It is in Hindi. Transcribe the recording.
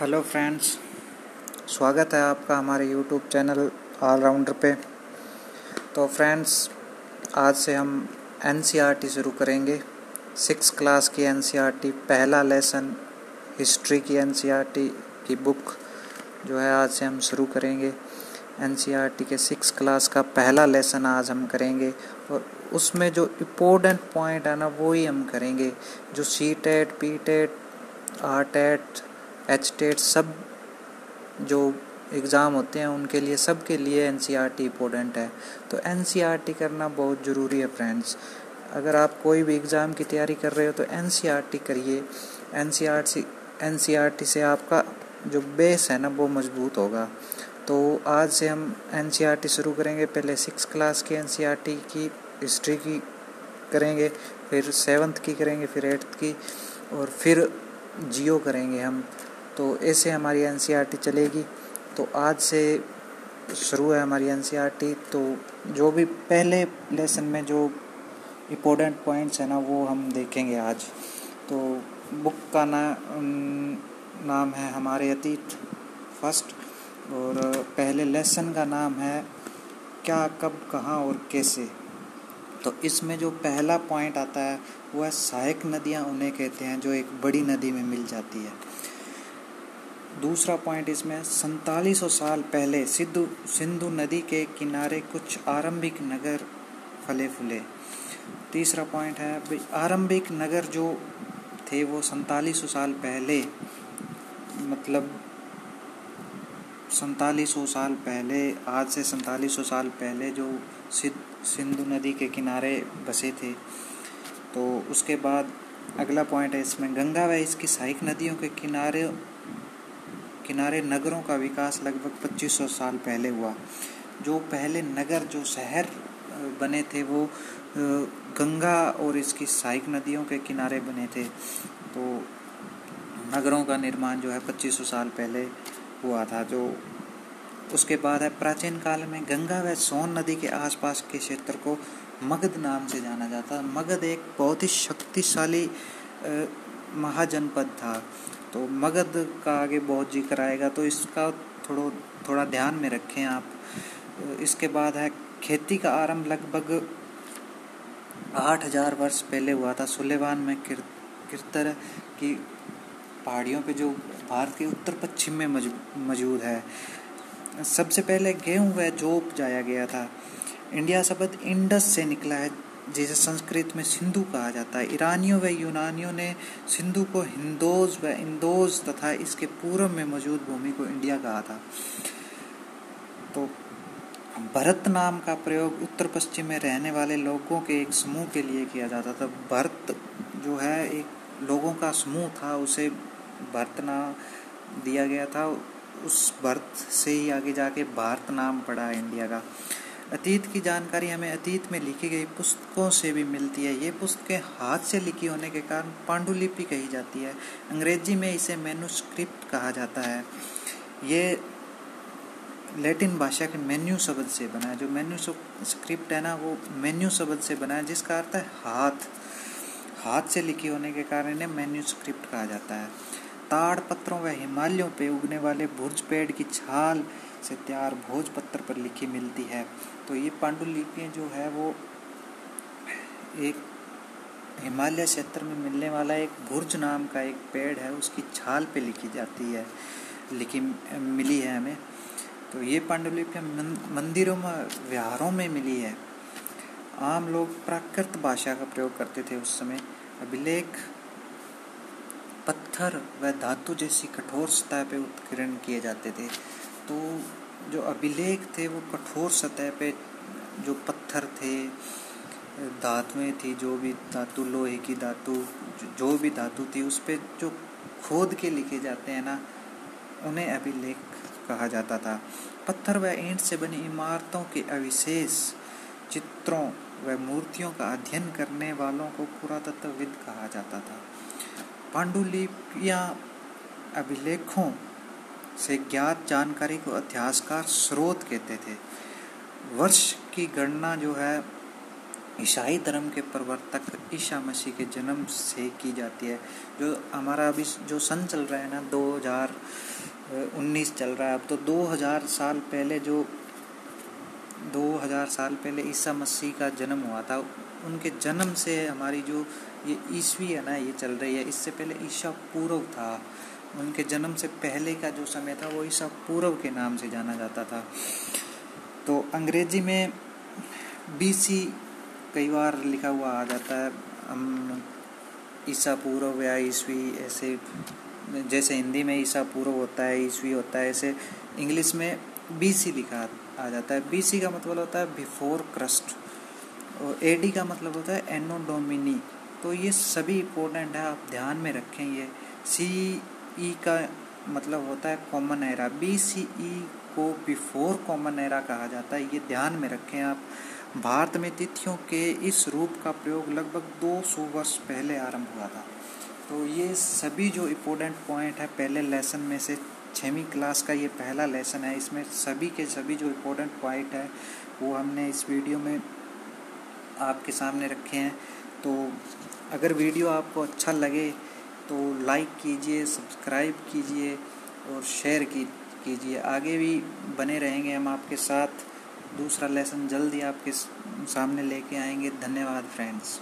हेलो फ्रेंड्स स्वागत है आपका हमारे यूट्यूब चैनल ऑलराउंडर पे। तो फ्रेंड्स आज से हम एन e शुरू करेंगे। सिक्स क्लास की एन e पहला लेसन हिस्ट्री की एन e की बुक जो है आज से हम शुरू करेंगे। एन के सिक्स क्लास का पहला लेसन आज हम करेंगे। और उसमें जो इम्पोर्टेंट पॉइंट है ना, वो ही हम करेंगे। जो C TET P TET R TET H TET सब जो एग्ज़ाम होते हैं, उनके लिए सब के लिए N C R T important है। तो एन सी आर टी करना बहुत ज़रूरी है फ्रेंड्स अगर आप कोई भी एग्ज़ाम की तैयारी कर रहे हो तो एन सी आर टी करिए। N C R C N C R T से आपका जो बेस है ना, वो मज़बूत होगा। तो आज से हम एन सी आर टी शुरू करेंगे। पहले सिक्स क्लास की एन सी आर टी की हिस्ट्री की करेंगे, फिर सेवन्थ की करेंगे, फिर एट्थ की, और फिर जियो करेंगे हम। तो ऐसे हमारी एन e चलेगी। तो आज से शुरू है हमारी एन e तो जो भी पहले लेसन में जो इम्पोर्टेंट पॉइंट्स हैं ना, वो हम देखेंगे आज। तो बुक का ना नाम है हमारे अतीत फ़र्स्ट और पहले लेसन का नाम है क्या, कब, कहाँ और कैसे। तो इसमें जो पहला पॉइंट आता है, वो है सहायक नदियाँ, उन्हें कहते हैं, जो एक बड़ी नदी में मिल जाती है। दूसरा पॉइंट इसमें, सैतालीस साल पहले सिद्धू, सिंधु नदी के किनारे कुछ आरंभिक नगर फले फूले। तीसरा पॉइंट है आरंभिक नगर जो थे वो सैतालीस साल पहले मतलब सैतालीस साल पहले, आज से सैतालीस साल पहले जो सिंधु नदी के किनारे बसे थे। तो उसके बाद अगला पॉइंट है इसमें, गंगा व इसकी सहायक नदियों के किनारे किनारे नगरों का विकास लगभग 2500 साल पहले हुआ। जो पहले नगर, जो शहर बने थे, वो गंगा और इसकी सहायक नदियों के किनारे बने थे। तो नगरों का निर्माण जो है 2500 साल पहले हुआ था। जो उसके बाद है प्राचीन काल में गंगा व सोन नदी के आसपास के क्षेत्र को मगध नाम से जाना जाता। मगध एक बहुत ही शक्तिशाली महाजनपद था। तो मगध का आगे बहुत ज़िक्र आएगा तो इसका थोड़ा थोड़ा ध्यान में रखें आप। इसके बाद है खेती का आरंभ लगभग आठ हज़ार वर्ष पहले हुआ था। सुलेवान में किर, किरतर की पहाड़ियों पे जो भारत के उत्तर पश्चिम में मौजूद है। सबसे पहले गेहूँ व जौ उपजाया गया था। इंडिया शब्द इंडस से निकला है। जिसे संस्कृत में सिंधु कहा जाता है। ईरानियों व यूनानियों ने सिंधु को हिंदोज व इंदोज तथा इसके पूर्व में मौजूद भूमि को इंडिया कहा था। तो भरत नाम का प्रयोग उत्तर पश्चिम में रहने वाले लोगों के एक समूह के लिए किया जाता था। भरत जो है, एक लोगों का समूह था, उसे भरत नाम दिया गया था। उस भरत से ही आगे जाके भारत नाम पड़ा इंडिया का। अतीत की जानकारी हमें अतीत में लिखी गई पुस्तकों से भी मिलती है। ये पुस्तकें हाथ से लिखी होने के कारण पांडुलिपि कही जाती है। अंग्रेज़ी में इसे मेन्यूस्क्रिप्ट कहा जाता है। ये लैटिन भाषा के मेन्यू शब्द से बना है। जो मेन्यू स्क्रिप्ट है ना, वो मेन्यू शब्द से बना है, जिसका अर्थ है हाथ। हाथ से लिखी होने के कारण इन्हें मेन्यू स्क्रिप्ट कहा जाता है। ताड़ पत्रों व हिमालयों पे उगने वाले भुर्ज पेड़ की छाल से तैयार भोजपत्र पर लिखी मिलती है। तो ये पांडुलिपियाँ जो है वो एक हिमालय क्षेत्र में मिलने वाला एक भुर्ज नाम का एक पेड़ है, उसकी छाल पे लिखी जाती है, लिखी मिली है हमें। तो ये पांडुलिपियाँ मंदिरों में, विहारों में मिली है। आम लोग प्राकृत भाषा का प्रयोग करते थे उस समय। अभिलेख, पत्थर व धातु जैसी कठोर सतह पे उत्कीर्ण किए जाते थे। तो जो अभिलेख थे वो कठोर सतह पे जो पत्थर थे धातुएँ थी, जो भी धातु, लोहे की धातु, जो भी धातु थी, उस पर जो खोद के लिखे जाते हैं ना, उन्हें अभिलेख कहा जाता था। पत्थर व ईंट से बनी इमारतों के अविशेष चित्रों व मूर्तियों का अध्ययन करने वालों को पुरातत्वविद कहा जाता था। पांडुलिपियाँ अभिलेखों से ज्ञात जानकारी को इतिहासकार स्रोत कहते थे। वर्ष की गणना जो है, ईसाई धर्म के प्रवर्तक ईसा मसीह के जन्म से की जाती है। जो हमारा अभी जो सन चल रहा है ना 2019 चल रहा है। अब तो 2000 साल पहले जो 2000 साल पहले ईसा मसीह का जन्म हुआ था, उनके जन्म से हमारी जो ये ईस्वी है ना, ये चल रही है। इससे पहले ईसा पूर्व था। उनके जन्म से पहले का जो समय था, वो ईसा पूर्व के नाम से जाना जाता था। तो अंग्रेज़ी में बीसी कई बार लिखा हुआ आ जाता है। हम ईसा पूर्व या ईस्वी ऐसे, जैसे हिंदी में ईसा पूर्व होता है, ईस्वी होता है, ऐसे इंग्लिश में बीसी लिखा आ जाता है। बीसी का मतलब होता है बिफोर क्रस्ट और एडी का मतलब होता है एनोडोमिनी तो ये सभी इम्पोर्टेंट है, आप ध्यान में रखें ये। सी ई e का मतलब होता है common era B C E को बिफोर कॉमन एरा कहा जाता है। ये ध्यान में रखें आप। भारत में तिथियों के इस रूप का प्रयोग लगभग 200 वर्ष पहले आरंभ हुआ था। तो ये सभी जो इम्पोर्टेंट पॉइंट है, पहले लेसन में से छवीं क्लास का ये पहला लेसन है। इसमें सभी के सभी जो इम्पोर्टेंट पॉइंट है, वो हमने इस वीडियो में आपके सामने रखे हैं। तो अगर वीडियो आपको अच्छा लगे तो लाइक कीजिए सब्सक्राइब कीजिए और शेयर की, कीजिए। आगे भी बने रहेंगे हम आपके साथ। दूसरा लेसन जल्दी आपके सामने लेके आएँगे। धन्यवाद फ्रेंड्स